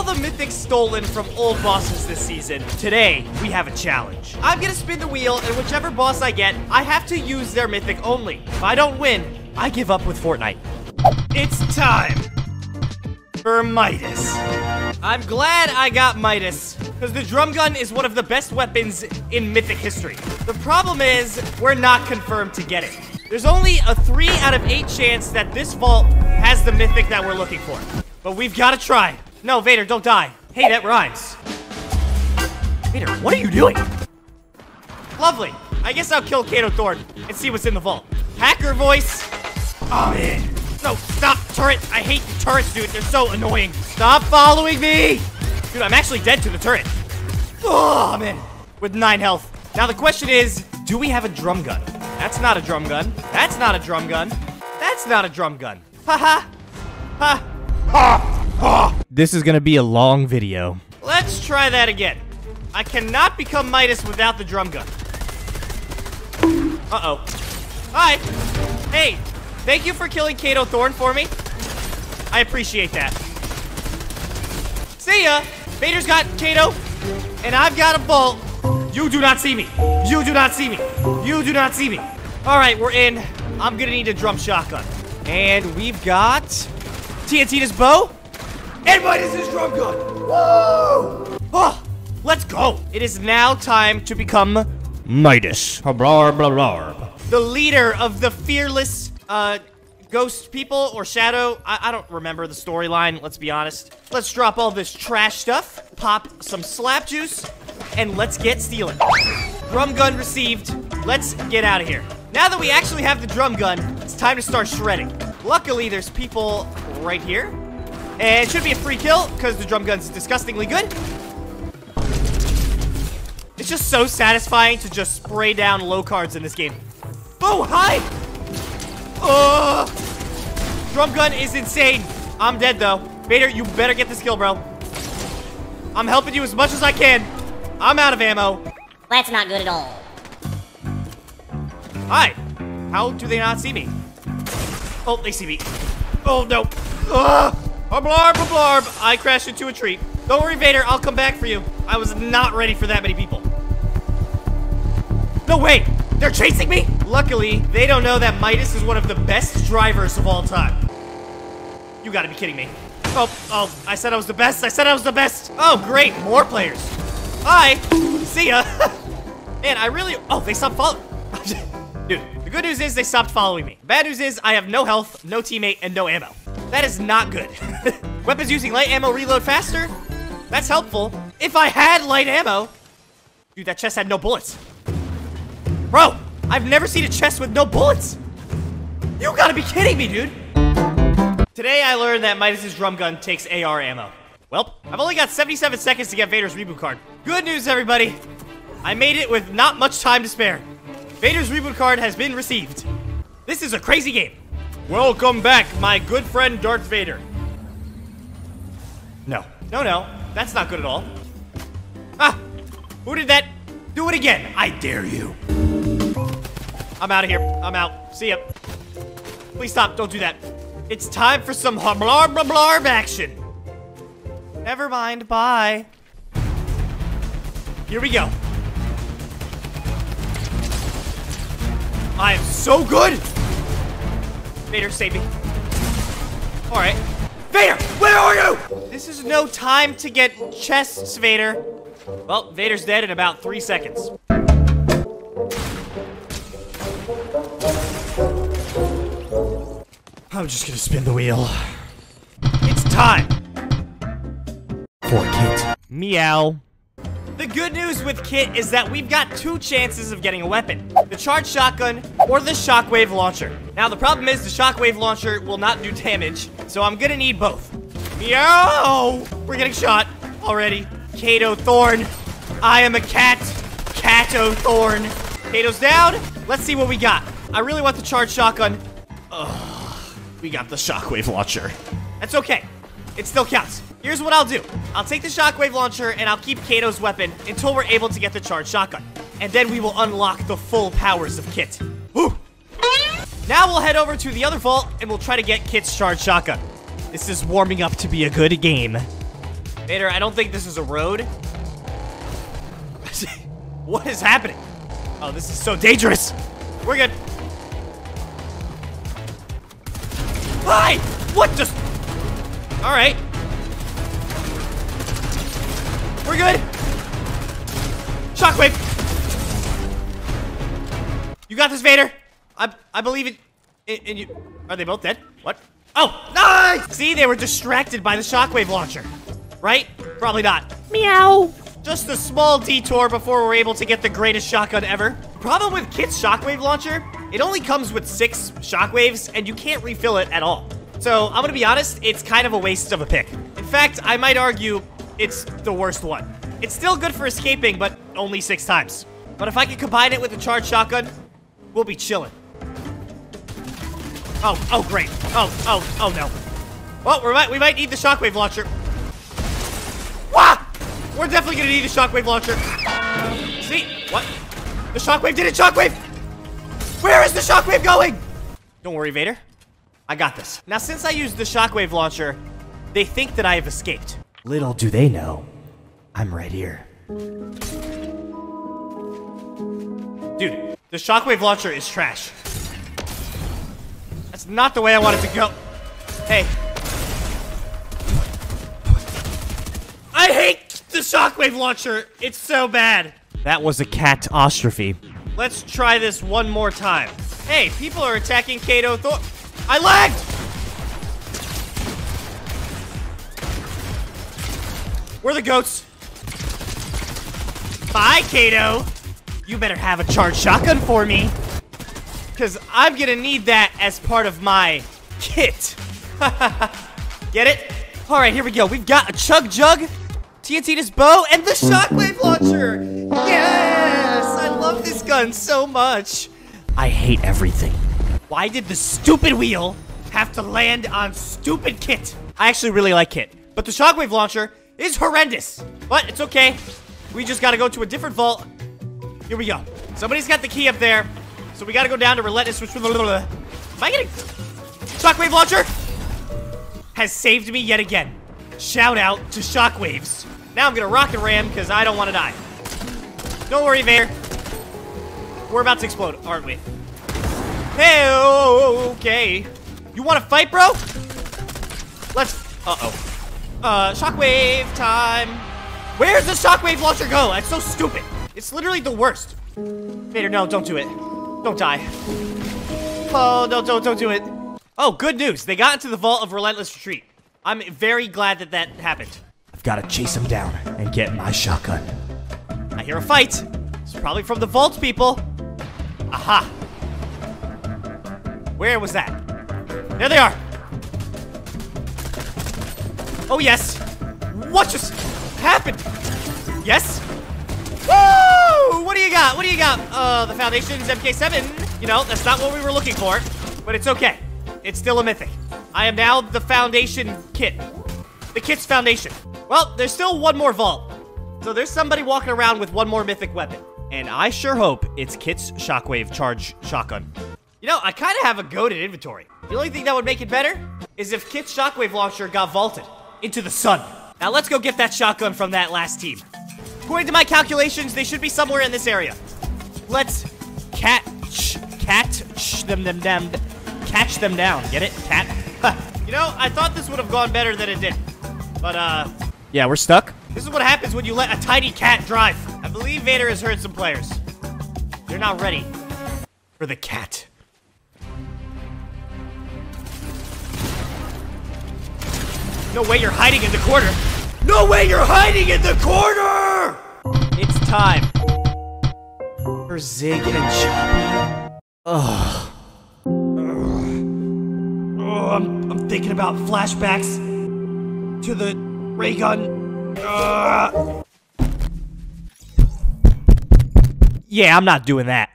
all the mythics stolen from old bosses this season, today we have a challenge. I'm gonna spin the wheel, and whichever boss I get, I have to use their mythic only. If I don't win, I give up with Fortnite. It's time for Midas. I'm glad I got Midas, because the drum gun is one of the best weapons in mythic history. The problem is, we're not confirmed to get it. There's only a 3 out of 8 chance that this vault has the mythic that we're looking for. But we've got to try. No, Vader, don't die. Hey, that rhymes. Vader, what are you doing? Lovely. I guess I'll kill Kado Thorne and see what's in the vault. Hacker voice. I'm in. No, stop, turret. I hate turrets, dude. They're so annoying. Stop following me. Dude, I'm actually dead to the turret. Oh, I'm in. With nine health. Now the question is, do we have a drum gun? That's not a drum gun. That's not a drum gun. That's not a drum gun. Ha ha. Ha. Ha. Ha. This is gonna be a long video. Let's try that again. I cannot become Midas without the drum gun. Uh-oh. Hi. Hey, thank you for killing Kado Thorne for me. I appreciate that. See ya. Vader's got Kado, and I've got a bolt. You do not see me. You do not see me. You do not see me. All right, we're in. I'm gonna need a drum shotgun. And we've got TNT's bow. And Midas' is drum gun. Woo! Oh, let's go. It is now time to become Midas. The leader of the fearless, uh, ghost people or shadow. I, I don't remember the storyline, let's be honest. Let's drop all this trash stuff, pop some slap juice, and let's get stealing. Drum gun received. Let's get out of here. Now that we actually have the drum gun, it's time to start shredding. Luckily, there's people right here. And it should be a free kill, because the drum gun's disgustingly good. It's just so satisfying to just spray down low cards in this game. Oh, hi! Oh! Drum gun is insane. I'm dead, though. Vader, you better get this kill, bro. I'm helping you as much as I can. I'm out of ammo. That's not good at all. Hi. How do they not see me? Oh, they see me. Oh, no. Ugh. A blarb, a blarb. I crashed into a tree. Don't worry, Vader. I'll come back for you. I was not ready for that many people. No, wait. They're chasing me? Luckily, they don't know that Midas is one of the best drivers of all time. You gotta be kidding me. Oh, oh, I said I was the best. I said I was the best. Oh, great. More players. Hi. See ya. Man, I really... Oh, they stopped following... Dude, the good news is they stopped following me. Bad news is I have no health, no teammate, and no ammo. That is not good. Weapons using light ammo reload faster? That's helpful. If I had light ammo... Dude, that chest had no bullets. Bro, I've never seen a chest with no bullets. You gotta be kidding me, dude. Today I learned that Midas's drum gun takes AR ammo. Well, I've only got 77 seconds to get Vader's reboot card. Good news, everybody. I made it with not much time to spare. Vader's reboot card has been received. This is a crazy game. Welcome back, my good friend Darth Vader. No. No, no. That's not good at all. Ah! Who did that? Do it again. I dare you. I'm out of here. I'm out. See ya. Please stop. Don't do that. It's time for some blarb blarb action. Never mind. Bye. Here we go. I am so good. Vader, save me. All right. Vader, where are you? This is no time to get chests, Vader. Well, Vader's dead in about three seconds. I'm just gonna spin the wheel. It's time for Kit. Meow. The good news with Kit is that we've got two chances of getting a weapon. The charged shotgun or the shockwave launcher. Now the problem is the shockwave launcher will not do damage, so I'm gonna need both. Meow! We're getting shot already. Kado Thorne. I am a cat. Kado Thorne. Kado's down. Let's see what we got. I really want the charged shotgun. Ugh, we got the shockwave launcher. That's okay. It still counts. Here's what I'll do. I'll take the shockwave launcher and I'll keep Kado's weapon until we're able to get the charged shotgun. And then we will unlock the full powers of Kit. Now we'll head over to the other vault and we'll try to get Kit's charged shotgun. This is warming up to be a good game. Vader, I don't think this is a road. what is happening? Oh, this is so dangerous. We're good. Hi! What just? All right. We're good. Shockwave. You got this, Vader. I I believe it. In, in you. Are they both dead? What? Oh, nice! See, they were distracted by the shockwave launcher. Right? Probably not. Meow. Just a small detour before we're able to get the greatest shotgun ever. Problem with Kit's shockwave launcher, it only comes with six shockwaves, and you can't refill it at all. So, I'm gonna be honest, it's kind of a waste of a pick. In fact, I might argue it's the worst one. It's still good for escaping, but only six times. But if I can combine it with a charged shotgun, we'll be chilling. Oh, oh, great. Oh, oh, oh no. Well, we might, we might need the shockwave launcher. Wah! We're definitely gonna need a shockwave launcher. See? What? The shockwave did it, shockwave! Where is the shockwave going? Don't worry, Vader. I got this. Now, since I used the shockwave launcher, they think that I have escaped. Little do they know, I'm right here. Dude, the shockwave launcher is trash. That's not the way I wanted it to go. Hey. I hate the shockwave launcher. It's so bad. That was a catastrophe. Let's try this one more time. Hey, people are attacking Kado Thor- I lagged! We're the goats. Bye, Kado. You better have a charged shotgun for me. Because I'm gonna need that as part of my kit. Get it? Alright, here we go. We've got a Chug Jug, TNT's bow, and the shockwave launcher! Yes! I love this gun so much. I hate everything. Why did the stupid wheel have to land on stupid Kit? I actually really like Kit, but the shockwave launcher is horrendous. But it's okay. We just gotta go to a different vault. Here we go. Somebody's got the key up there, so we gotta go down to Relentless. Am I getting... Shockwave launcher has saved me yet again. Shout out to Shockwaves. Now I'm gonna rocket ram because I don't want to die. Don't worry, Vader. We're about to explode, aren't we? Hey, okay. You want to fight, bro? Let's. Uh oh. Uh, shockwave time. Where's the shockwave launcher go? That's so stupid. It's literally the worst. Vader, no, don't do it. Don't die. Oh, no, don't, don't do it. Oh, good news. They got into the vault of Relentless Retreat. I'm very glad that that happened. I've got to chase him down and get my shotgun. I hear a fight. It's probably from the vault people. Aha. Where was that? There they are. Oh, yes. What just happened? Yes? Woo! What do you got? What do you got? Uh, the Foundation's MK7. You know, that's not what we were looking for, but it's okay. It's still a mythic. I am now the Foundation Kit. The Kit's Foundation. Well, there's still one more vault. So there's somebody walking around with one more mythic weapon. And I sure hope it's Kit's Shockwave Charge Shotgun. You know, I kind of have a goaded inventory. The only thing that would make it better is if Kit's Shockwave Launcher got vaulted into the sun. Now let's go get that shotgun from that last team. According to my calculations, they should be somewhere in this area. Let's catch, catch them, them, them, catch them down. Get it? Cat? you know, I thought this would have gone better than it did. But, uh, yeah, we're stuck. This is what happens when you let a tiny cat drive. I believe Vader has hurt some players. They're not ready for the cat. No way you're hiding in the corner. No way you're hiding in the corner! It's time for Zig and Choppy. Ugh. Oh. Ugh. Oh, I'm, I'm thinking about flashbacks to the ray gun. Ugh. Yeah, I'm not doing that.